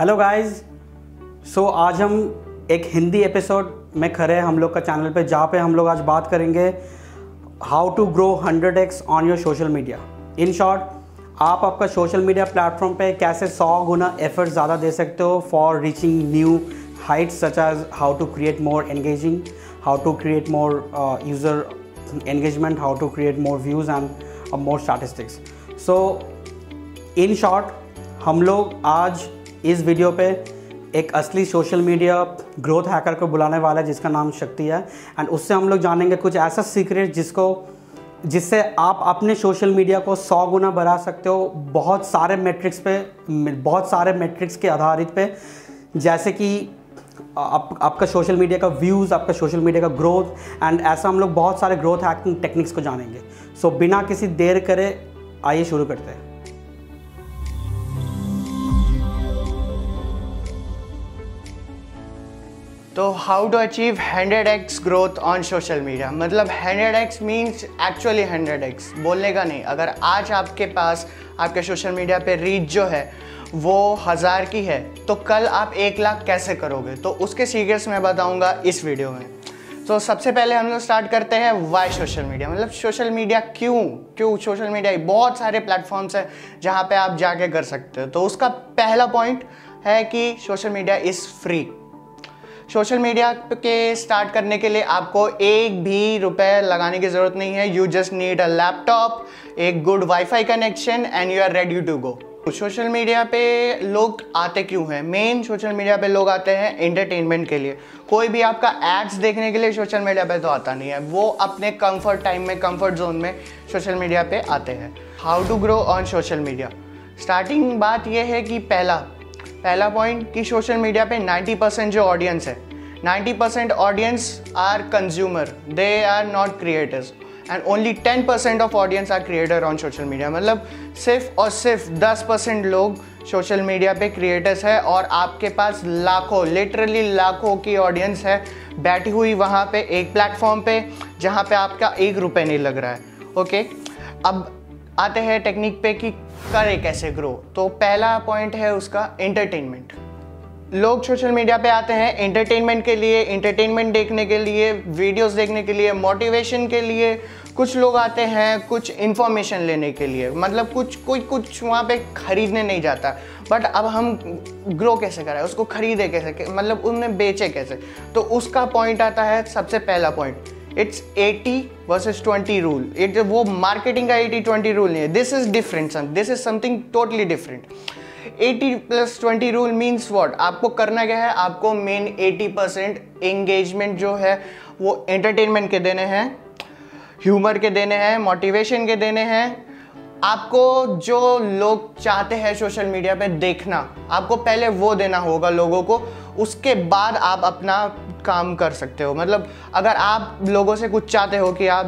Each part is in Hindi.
हेलो गाइस सो आज हम एक हिंदी एपिसोड में खड़े हैं। हम लोग का चैनल पे, जहाँ पे हम लोग आज बात करेंगे how to grow 100x x on your social media in short आप आपका सोशल मीडिया प्लेटफॉर्म पे कैसे सौ गुना एफर्ट ज़्यादा दे सकते हो for reaching new heights such as how to create more engaging how to create more user engagement how to create more views and more more so in short हम लोग आज इस वीडियो पे एक असली सोशल मीडिया ग्रोथ हैकर को बुलाने वाला है जिसका नाम शक्ति है। एंड उससे हम लोग जानेंगे कुछ ऐसा सीक्रेट जिसको जिससे आप अपने सोशल मीडिया को सौ गुना बढ़ा सकते हो बहुत सारे मेट्रिक्स पे बहुत सारे मेट्रिक्स के आधारित पे। जैसे कि आप, आपका सोशल मीडिया का व्यूज़ आपका सोशल मीडिया का ग्रोथ एंड ऐसा हम लोग बहुत सारे ग्रोथ हैकिंग टेक्निक्स को जानेंगे। सो so, बिना किसी देर करे आइए शुरू करते हैं। तो how to achieve 100x growth on social media मतलब 100x मीन्स एक्चुअली 100x बोलने का नहीं, अगर आज आपके पास, आपके सोशल मीडिया पे रीच जो है, वो हज़ार की है तो कल आप एक लाख कैसे करोगे? तो उसके सीक्रेट्स मैं बताऊँगा इस वीडियो में। तो सबसे पहले हम लोग स्टार्ट करते हैं वाई सोशल मीडिया मतलब सोशल मीडिया क्यों? क्यों सोशल मीडिया बहुत सारे प्लेटफॉर्म्स हैं जहाँ पे आप जाके कर सकते हो। तो उसका पहला पॉइंट है कि social media is free social media के स्टार्ट करने के लिए आपको एक भी रुपए लगाने की ज़रूरत नहीं है। You just need a laptop एक good wifi connection and you are ready to go social media पे लोग आते क्यों हैं? मेन सोशल मीडिया पे लोग आते हैं एंटरटेनमेंट के लिए। कोई भी आपका एड्स देखने के लिए सोशल मीडिया पे तो आता नहीं है। वो अपने कंफर्ट टाइम में कंफर्ट जोन में सोशल मीडिया पे आते हैं। How to grow on social media starting बात यह है कि पहला पहला पॉइंट कि सोशल मीडिया पे 90 परसेंट जो ऑडियंस है 90 percent audience are consumer they are not creators and only 10 percent of audience are creator on social media मतलब सिर्फ़ और सिर्फ़ 10 परसेंट लोग सोशल मीडिया पे क्रिएटर्स है और आपके पास लाखों लिटरली लाखों की ऑडियंस है, बैठी हुई वहाँ पे एक प्लेटफॉर्म पे, जहाँ पे आपका एक रुपये नहीं लग रहा है। Okay okay? अब आते हैं टेक्निक पे कि करे कैसे ग्रो तो पहला पॉइंट है उसका एंटरटेनमेंट लोग सोशल मीडिया पे आते हैं एंटरटेनमेंट के लिए एंटरटेनमेंट देखने के लिए वीडियोस देखने के लिए मोटिवेशन के लिए। कुछ लोग आते हैं कुछ इन्फॉर्मेशन लेने के लिए। मतलब कुछ, कोई कुछ वहाँ पे खरीदने नहीं जाता। बट अब हम ग्रो कैसे करें? उसको खरीदे कैसे? मतलब उन्हें बेचे कैसे? तो उसका पॉइंट आता है सबसे पहला point it's 80 versus 20 rule it वो मार्केटिंग का 80 20 रूल नहीं है. This is different this is something totally different 80 plus 20 rule means what आपको करना क्या है? आपको मेन 80 परसेंट एंगेजमेंट जो है, वो एंटरटेनमेंट के देने हैं ह्यूमर के देने हैं मोटिवेशन के देने हैं. आपको जो लोग चाहते हैं सोशल मीडिया पे देखना, आपको पहले वो देना होगा लोगों को उसके बाद आप अपना काम कर सकते हो। मतलब अगर आप लोगों से कुछ चाहते हो कि आप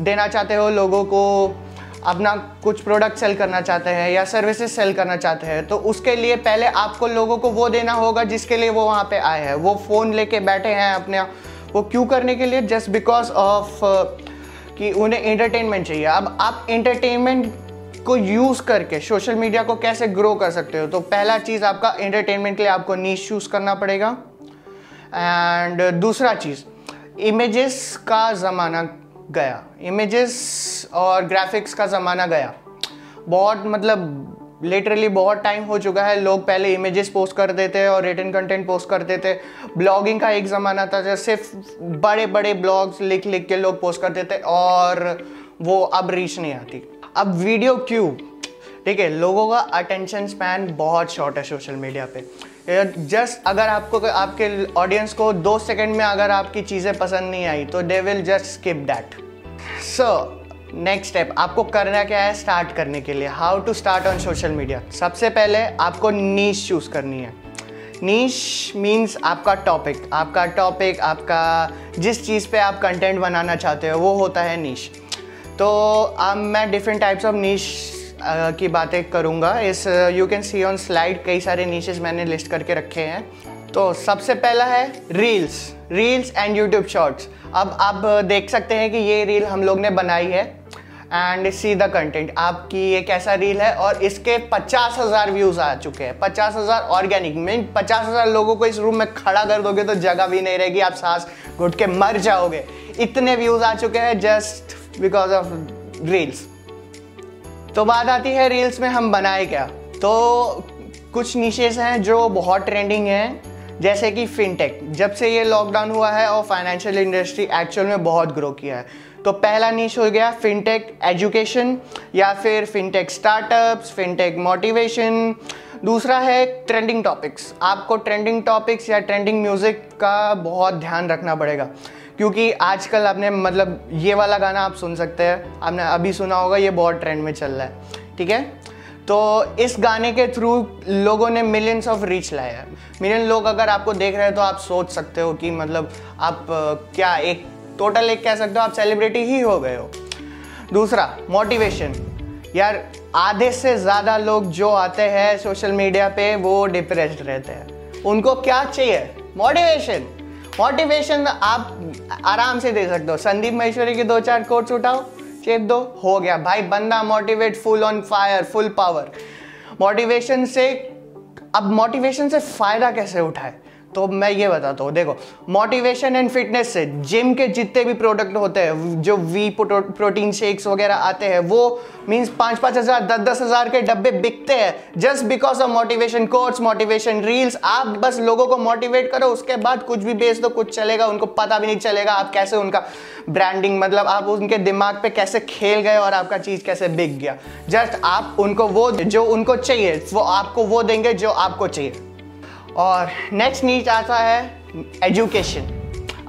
देना चाहते हो, लोगों को अपना कुछ प्रोडक्ट सेल करना चाहते हैं या सर्विसेज़ सेल करना चाहते हैं तो उसके लिए पहले आपको लोगों को वो देना होगा जिसके लिए वो वहाँ पे आए हैं। वो फ़ोन लेके बैठे हैं अपने वो क्यों करने के लिए? जस्ट बिकॉज़ ऑफ़ कि उन्हें एंटरटेनमेंट चाहिए। अब आप एंटरटेनमेंट को यूज़ करके सोशल मीडिया को कैसे ग्रो कर सकते हो? तो पहला चीज़ आपका एंटरटेनमेंट के लिए आपको नीच चूज़ करना पड़ेगा। एंड दूसरा चीज़ इमेजेस का ज़माना गया। इमेजेस और ग्राफिक्स का ज़माना गया। बहुत मतलब लिटरली बहुत टाइम हो चुका है। लोग पहले इमेजेस पोस्ट करते थे और रिटर्न कंटेंट पोस्ट करते थे ब्लॉगिंग का एक ज़माना था जैसे बड़े बड़े ब्लॉग्स लिख लिख के लोग पोस्ट करते थे और वो अब रीच नहीं आती। अब वीडियो क्यों? ठीक है, लोगों का अटेंशन स्पैन बहुत शॉर्ट है सोशल मीडिया पे। जस्ट अगर आपको आपके ऑडियंस को दो सेकंड में अगर आपकी चीज़ें पसंद नहीं आई तो they will just skip that so next step आपको करना क्या है स्टार्ट करने के लिए? How to start on social media सबसे पहले आपको नीच चूज़ करनी है। नीच मीन्स आपका टॉपिक आपका टॉपिक आपका जिस चीज़ पे आप कंटेंट बनाना चाहते हो, वो होता है नीच तो अब मैं डिफरेंट टाइप्स ऑफ़ नीच की बातें करूँगा। इस you can see on slide कई सारे नीचेस मैंने लिस्ट करके रखे हैं। तो सबसे पहला है reels reels and YouTube shorts अब, आप देख सकते हैं कि ये रील हम लोग ने बनाई है। एंड सी द कंटेंट आपकी ये कैसा रील है? और इसके पचास हज़ार व्यूज़ आ चुके हैं। पचास हज़ार ऑर्गेनिक मीन पचास हज़ार लोगों को इस रूम में खड़ा कर दोगे तो जगह भी नहीं रहेगी। आप सांस घुट के मर जाओगे। इतने व्यूज़ आ चुके हैं। जस्ट बिकॉज़ ऑफ़ रील्स तो बात आती है रील्स में हम बनाए क्या? तो कुछ नीचेस हैं जो बहुत ट्रेंडिंग हैं, जैसे कि फिनटेक जब से ये लॉकडाउन हुआ है और फाइनेंशियल इंडस्ट्री एक्चुअल में बहुत ग्रो किया है। तो पहला नीच हो गया फिनटेक एजुकेशन या फिर फिनटेक स्टार्टअप्स फिनटेक मोटिवेशन दूसरा है ट्रेंडिंग टॉपिक्स आपको ट्रेंडिंग टॉपिक्स या ट्रेंडिंग म्यूज़िक का बहुत ध्यान रखना पड़ेगा। क्योंकि आजकल आपने मतलब ये वाला गाना आप सुन सकते हैं। आपने अभी सुना होगा, ये बहुत ट्रेंड में चल रहा है, ठीक है? तो इस गाने के थ्रू लोगों ने मिलियंस ऑफ़ रीच लाया है। मिलियन लोग अगर आपको देख रहे हैं तो आप सोच सकते हो कि मतलब आप क्या एक टोटल एक कह सकते हो, आप सेलिब्रिटी ही हो गए हो। दूसरा मोटिवेशन यार, आधे से ज़्यादा लोग जो आते हैं सोशल मीडिया पे, वो डिप्रेस्ड रहते हैं। उनको क्या चाहिए? मोटिवेशन मोटिवेशन आप आराम से दे सकते हो। संदीप महेश्वरी के दो चार कोट्स उठाओ, चेप दो, हो गया। भाई, बंदा motivate full on fire full power motivation से, अब मोटिवेशन से फ़ायदा कैसे उठाए? तो मैं ये बताता हूँ, देखो मोटिवेशन एंड फिटनेस से जिम के जितने भी प्रोडक्ट होते हैं, जो वी प्रोटीन शेक्स वगैरह आते हैं, वो मीन्स पाँच पाँच हज़ार दस दस हज़ार के डब्बे बिकते हैं just because of motivation course motivation reels आप बस लोगों को मोटिवेट करो, उसके बाद कुछ भी बेच दो, कुछ चलेगा, उनको पता भी नहीं चलेगा आप कैसे उनका ब्रांडिंग मतलब आप उनके दिमाग पे कैसे खेल गए और आपका चीज़ कैसे बिक गया। जस्ट आप उनको वो, जो उनको चाहिए, वो आपको वो देंगे जो आपको चाहिए। और नेक्स्ट नीच आता है एजुकेशन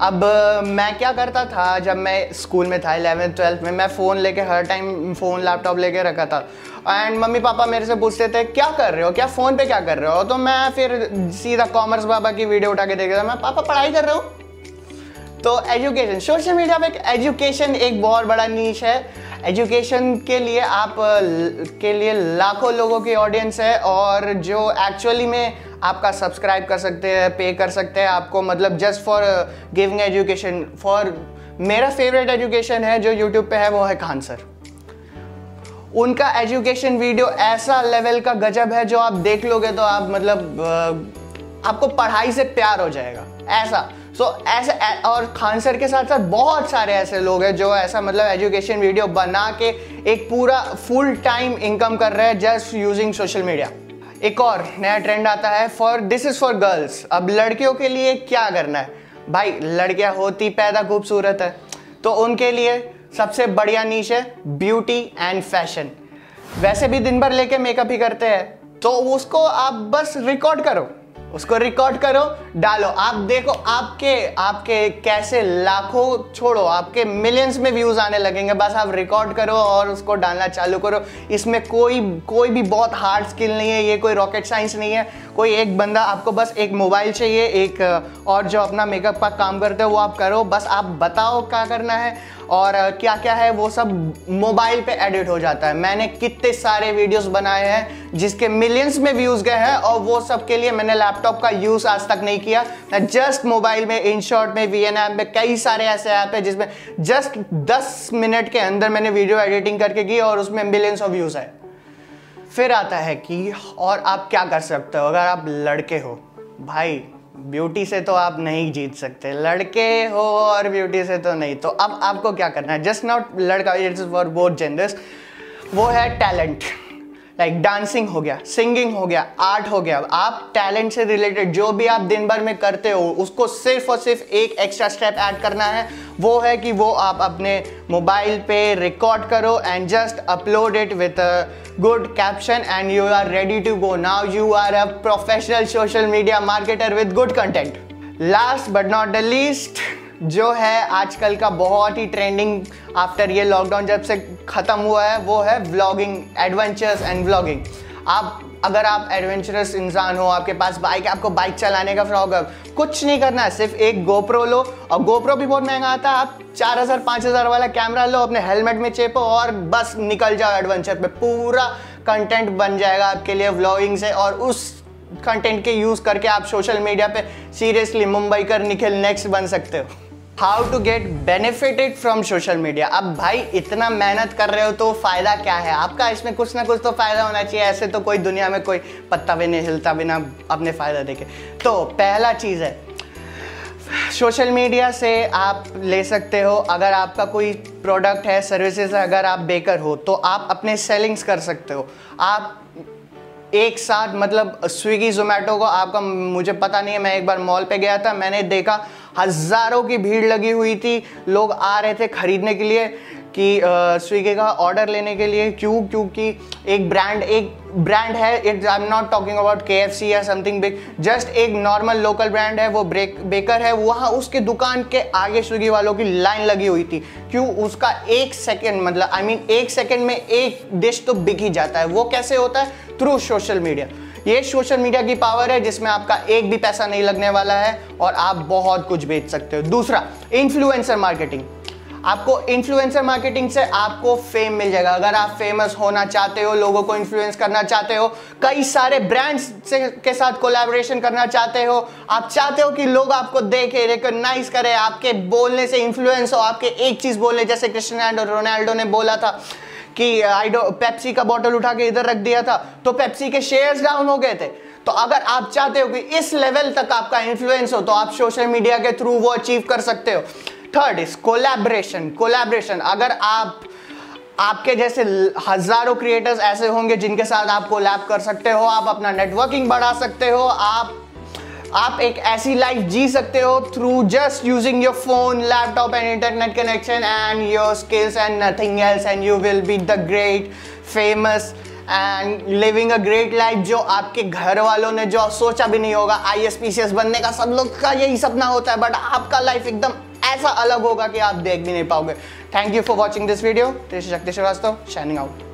अब मैं क्या करता था जब मैं स्कूल में था इलेवेंथ ट्वेल्थ में, मैं फ़ोन लेके हर टाइम फ़ोन लैपटॉप लेके रखा था। एंड मम्मी पापा मेरे से पूछते थे, क्या कर रहे हो? क्या फ़ोन पे क्या कर रहे हो? तो मैं फिर सीधा कॉमर्स बाबा की वीडियो उठा के देख रहा था। मैं, पापा, पढ़ाई कर रहा हूँ? तो एजुकेशन सोशल मीडिया पे एजुकेशन एक बहुत बड़ा नीच है। एजुकेशन के लिए आप के लिए लाखों लोगों की ऑडियंस है और जो एक्चुअली में आपका सब्सक्राइब कर सकते हैं पे कर सकते हैं आपको मतलब just for giving education for मेरा फेवरेट एजुकेशन है जो यूट्यूब पे है वो है खान सर। उनका एजुकेशन वीडियो ऐसा लेवल का गजब है जो आप देख लोगे तो आप मतलब आपको पढ़ाई से प्यार हो जाएगा। ऐसा। सो so, ऐसे और खान सर के साथ साथ बहुत सारे ऐसे लोग हैं जो ऐसा मतलब एजुकेशन वीडियो बना के एक पूरा फुल टाइम इनकम कर रहे हैं जस्ट यूजिंग सोशल मीडिया एक और नया ट्रेंड आता है for this is for girls अब लड़कियों के लिए क्या करना है? भाई, लड़कियाँ होती पैदा खूबसूरत है तो उनके लिए सबसे बढ़िया नीच है ब्यूटी एंड फ़ैशन वैसे भी दिन भर लेके मेकअप ही करते हैं तो उसको आप बस रिकॉर्ड करो। उसको रिकॉर्ड करो, डालो। आप देखो, आपके आपके कैसे लाखों, छोड़ो, आपके मिलियंस में व्यूज़ आने लगेंगे। बस आप रिकॉर्ड करो और उसको डालना चालू करो। इसमें कोई कोई भी बहुत हार्ड स्किल नहीं है, ये कोई रॉकेट साइंस नहीं है। कोई एक बंदा आपको बस एक मोबाइल चाहिए, एक और जो अपना मेकअप का काम करते हो वो आप करो, बस आप बताओ क्या करना है और क्या क्या है, वो सब मोबाइल पे एडिट हो जाता है। मैंने कितने सारे वीडियोस बनाए हैं, जिसके मिलियंस में व्यूज़ गए हैं और वो सब के लिए मैंने लैपटॉप का यूज़ आज तक नहीं किया। मैं जस्ट मोबाइल में इन शॉर्ट में वी एन ऐप में कई सारे ऐसे ऐप है जिसमें जस्ट 10 मिनट के अंदर मैंने वीडियो एडिटिंग करके की और उसमें मिलियंस ऑफ़ व्यूज़ है फिर आता है कि, और आप क्या कर सकते हो? अगर आप लड़के हो, भाई ब्यूटी से तो आप नहीं जीत सकते। लड़के हो और ब्यूटी से तो नहीं। तो अब आपको क्या करना है? जस्ट नॉट लड़का इट्स फॉर बोथ जेंडर्स वो है टैलेंट लाइक डांसिंग हो गया सिंगिंग हो गया आर्ट हो गया। आप टैलेंट से रिलेटेड जो भी आप दिन भर में करते हो, उसको सिर्फ़ और सिर्फ़ एक एक्स्ट्रा स्टेप ऐड करना है। वो है कि वो आप अपने मोबाइल पे रिकॉर्ड करो and just upload it with good caption and you are ready to go now you are a professional social media marketer with good content last but not the least जो है आजकल का बहुत ही ट्रेंडिंग आफ्टर ये लॉकडाउन जब से ख़त्म हुआ है, वो है व्लॉगिंग एडवेंचर्स एंड व्लॉगिंग आप, अगर आप एडवेंचरस इंसान हो, आपके पास बाइक है, आपको बाइक चलाने का फ्रॉक है, कुछ नहीं करना है, सिर्फ़ एक गोप्रो लो, और गोप्रो भी बहुत महँगा आता है, आप चार हज़ार, पाँच हज़ार वाला कैमरा लो, अपने हेलमेट में चेपो, और बस निकल जाओ एडवेंचर पे। पूरा कंटेंट बन जाएगा आपके लिए व्लॉगिंग से, और उस कंटेंट के यूज़ करके आप सोशल मीडिया पे सीरियसली मुंबई कर निखिल नेक्स्ट बन सकते हो। How to get benefited from social media अब भाई, इतना मेहनत कर रहे हो तो फ़ायदा क्या है? आपका इसमें कुछ ना कुछ तो फ़ायदा होना चाहिए। ऐसे तो कोई दुनिया में कोई पत्ता भी नहीं हिलता बिना अपने फ़ायदा देखे तो पहला चीज़ है सोशल मीडिया से आप ले सकते हो। अगर आपका कोई प्रोडक्ट है सर्विसेज़ अगर आप बेकर हो तो आप अपने सेलिंग्स कर सकते हो। आप एक साथ मतलब स्विगी जोमेटो को आपका, मुझे पता नहीं है, मैं एक बार मॉल पे गया था, मैंने देखा हज़ारों की भीड़ लगी हुई थी। लोग आ रहे थे खरीदने के लिए कि स्विगी का ऑर्डर लेने के लिए। क्यों? क्योंकि एक ब्रांड एक ब्रांड है it I am not talking about K F C या समथिंग बिग जस्ट एक नॉर्मल लोकल ब्रांड है वो ब्रेक बेकर है वहाँ उसके दुकान के आगे स्विगी वालों की लाइन लगी हुई थी। क्यों? उसका एक सेकेंड मतलब आई I मीन mean, एक सेकेंड में एक डिश तो बिक ही जाता है। वो कैसे होता है? थ्रू सोशल मीडिया ये सोशल मीडिया की पावर है, जिसमें आपका एक भी पैसा नहीं लगने वाला है और आप बहुत कुछ बेच सकते हो। दूसरा इन्फ्लुएंसर मार्केटिंग आपको इन्फ्लुएंसर मार्केटिंग से आपको फेम मिल जाएगा। अगर आप फ़ेमस होना चाहते हो, लोगों को इन्फ्लुएंस करना चाहते हो, कई सारे ब्रांड्स से, के साथ कोलैबोरेशन करना चाहते हो, आप चाहते हो कि लोग आपको देखे रिकॉग्नाइज करें, आपके बोलने से इन्फ्लुएंस हो, आपके एक चीज़ बोले, जैसे क्रिस्टियानो रोनाल्डो ने बोला था कि आइडो पेप्सी का बॉटल उठा के इधर रख दिया था तो पेप्सी के शेयर्स डाउन हो गए थे। तो अगर आप चाहते हो कि इस लेवल तक आपका इन्फ्लुएंस हो तो आप सोशल मीडिया के थ्रू वो अचीव कर सकते हो। थर्ड इज़ कोलैबोरेशन कोलैबोरेशन अगर आप, आपके जैसे हज़ारों क्रिएटर्स ऐसे होंगे जिनके साथ आप कोलैब कर सकते हो, आप अपना नेटवर्किंग बढ़ा सकते हो, आप आप एक ऐसी लाइफ जी सकते हो through just using your phone laptop and internet connection and your skills and nothing else and you will be the great famous and living a great life जो आपके घर वालों ने जो सोचा भी नहीं होगा I S P C S बनने का सब लोग का यही सपना होता है बट आपका लाइफ एकदम ऐसा अलग होगा कि आप देख भी नहीं पाओगे। Thank you for watching this video Shakti Srivastava shining out